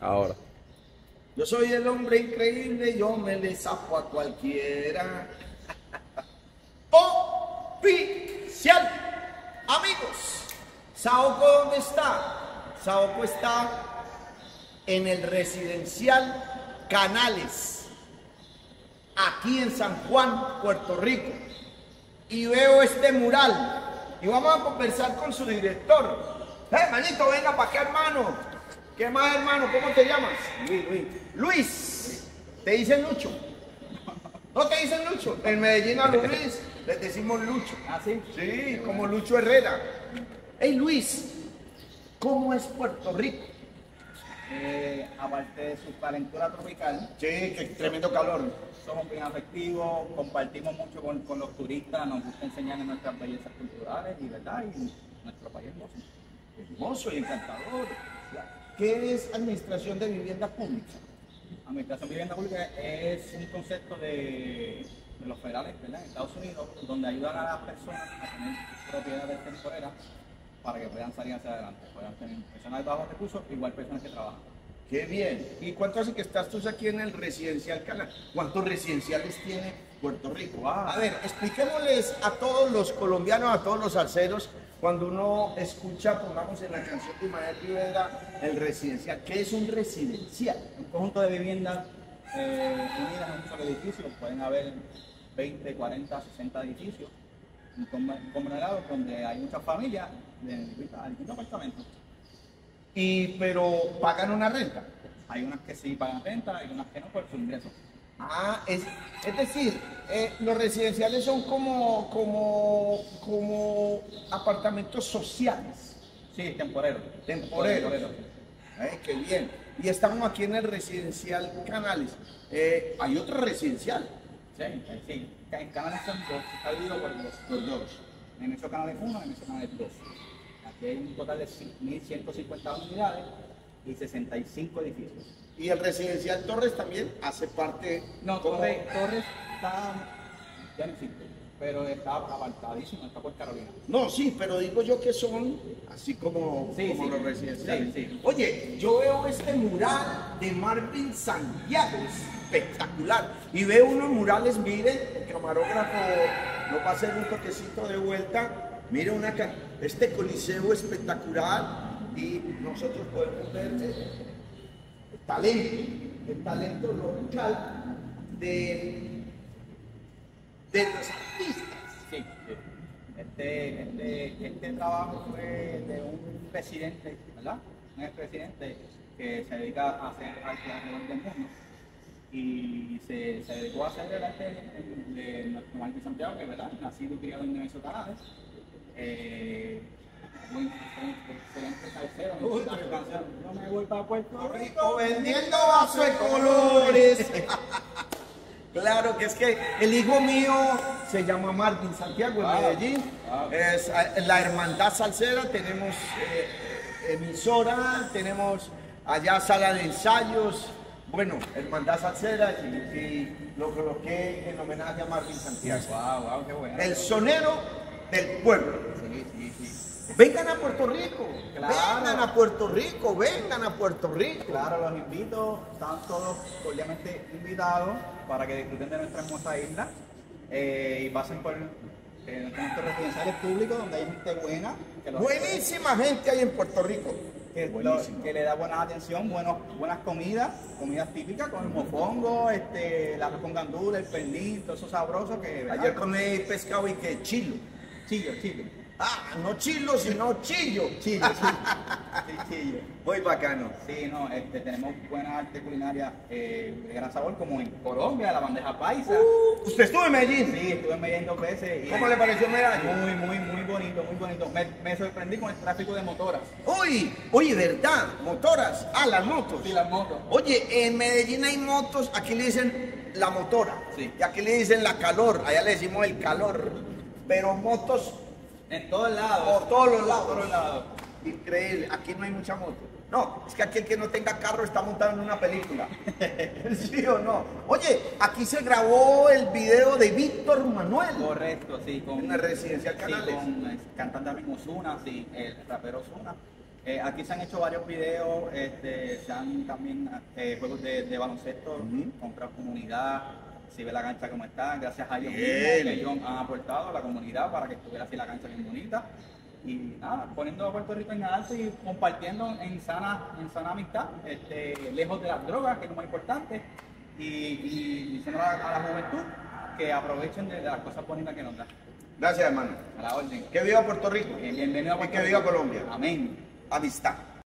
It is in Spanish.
Ahora. Yo soy el hombre increíble, yo me le sapo a cualquiera. Oficial. Amigos, ¿Saoco dónde está? Saoco está en el residencial Canales, aquí en San Juan, Puerto Rico. Y veo este mural y vamos a conversar con su director. Eh, manito, venga para acá, hermano. ¿Qué más, hermano? ¿Cómo te llamas? Luis, Luis. Luis. ¿Te dicen Lucho? ¿No te dicen Lucho? En Medellín a Luis les decimos Lucho. ¿Ah, sí? Sí, como Lucho Herrera. Hey, Luis, ¿cómo es Puerto Rico? Eh, aparte de su calentura tropical, Sí, qué tremendo calor. somos bien afectivos, compartimos mucho con, con los turistas, nos gusta enseñar nuestras bellezas culturales y verdad, y nuestro país hermoso. Hermoso y encantador. ¿Qué es administración de vivienda pública? Administración de vivienda pública es un concepto de, de los federales ¿verdad? en Estados Unidos, donde ayudan a las personas a tener propiedades temporeras para que puedan salir hacia adelante. Puedan tener personas de bajos recursos, igual personas que trabajan. Qué bien. ¿Y cuánto hace que estás tú aquí en el residencial Canal? ¿Cuántos residenciales tiene Puerto Rico? A ver, expliquémosles a todos los colombianos, a todos los salseros, cuando uno escucha, pongamos en la canción de Ismael Rivera, el residencial. ¿Qué es un residencial? Un conjunto de viviendas eh, unidas en un solo edificio, pueden haber 20, 40, 60 edificios con- conglomerados donde hay muchas familias de distintos apartamentos. Y, pero pagan una renta. Hay unas que sí pagan renta, hay unas que no por su ingreso. Ah, es, es decir, eh, los residenciales son como, como, como apartamentos sociales, Sí, temporero. temporeros. Temporero. Eh, qué bien. Y estamos aquí en el residencial Canales. Eh, hay otro residencial. Sí, eh, sí. En canales son dos, está dividido por dos. Los dos. En esos canales uno, en esos canales dos. Aquí hay un total de 1.150 unidades y 65 edificios. Y el residencial Torres también hace parte. No, como- Torres, Torres está, ya no existe, pero está apartadísimo, está por Carolina. No, sí, pero digo yo que son así como, Sí, como sí. los residenciales. Sí. Oye, yo veo este mural de Marvin Santiago, espectacular. Y veo unos murales, mire, el camarógrafo nos va a hacer un toquecito de vuelta. Mire una este coliseo espectacular y nosotros podemos ver el talento, el talento local de, de los artistas. Sí. Este, este, este trabajo fue de un presidente, ¿verdad? Un expresidente que se dedica a hacer arte alrededor del mundo y se, se dedicó a hacer el arte de- nuestro Martín Santiago, que ¿verdad? nacido y criado en Canales. Eh, No me voy para Puerto Rico vendiendo vaso de colores. Claro que es que el hijo mío se llama Martín Santiago en. Medellín. Es la hermandad salsera, tenemos eh, emisora, tenemos allá sala de ensayos. Bueno, hermandad salsera y, y lo coloqué en homenaje a Martín Santiago. Wow, wow, qué bueno. El sonero del pueblo. Sí, sí, sí. Vengan a Puerto Rico, Claro. vengan a Puerto Rico, vengan a Puerto Rico. Claro, los invito, están todos cordialmente invitados para que disfruten de nuestra hermosa isla eh, y pasen por eh, nuestros residenciales públicos donde hay gente buena, que, los- Buenísima gente hay en Puerto Rico. que, lo- Buenísimo. que le da buena atención, buenos, buenas comidas, comidas típicas con el mofongo, este, la con gandula, el pernil, todo eso sabroso que... Ayer comí pescado y que chilo. Chillo, chillo. Ah, no chilo, sino chillo. Chillo, chillo. Sí, chillo. Muy bacano. Sí, no, este, tenemos buena arte culinaria eh, de gran sabor, como en Colombia, la bandeja paisa. Uh, ¿Usted estuvo en Medellín? Sí, estuve en Medellín dos veces. y- ¿Cómo le pareció Medallo? Muy, muy, muy bonito, muy bonito. Me, me sorprendí con el tráfico de motoras. Uy, oye, ¿verdad? Motoras. Ah, las motos. Sí, las motos. Oye, en Medellín hay motos, aquí le dicen la motora. Sí. Y aquí le dicen la calor, allá le decimos el calor. Pero motos En todos lados. por todos los lados. Por todos lados. Increíble, aquí no hay mucha moto. No, es que aquí el que no tenga carro está montado en una película. ¿Sí o no? Oye, aquí se grabó el video de Víctor Manuel. Correcto, sí. Con, En la residencial sí, Canales. con el cantante también Ozuna, sí, el rapero Ozuna. Eh, aquí se han hecho varios videos, este, se han también eh, juegos de, de baloncesto, comprar comunidad, si ve la cancha como está, gracias a ellos mismos que ellos han aportado a la comunidad para que estuviera así la cancha bien bonita. Y nada, poniendo a Puerto Rico en alto y compartiendo en sana, en sana amistad, este, lejos de las drogas, que es lo más importante, y, y diciendo a, a la juventud que aprovechen de, de las cosas bonitas que nos da. Gracias, hermano. A la orden. Que viva Puerto Rico. Bien- Bienvenido a Y Puerto que viva. Colombia. Amén. Amistad.